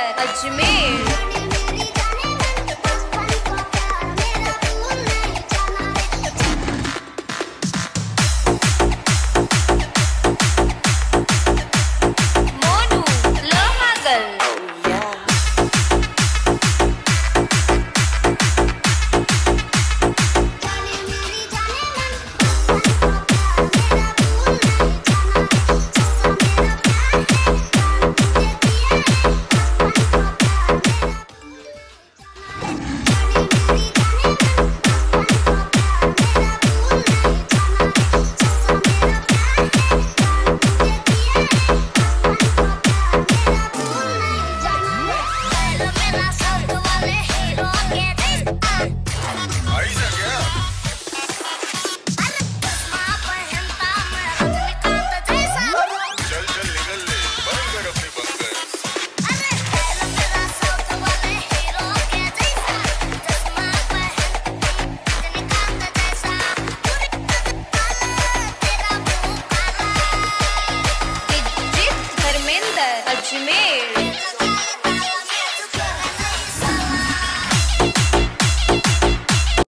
said. What you mean? what you made.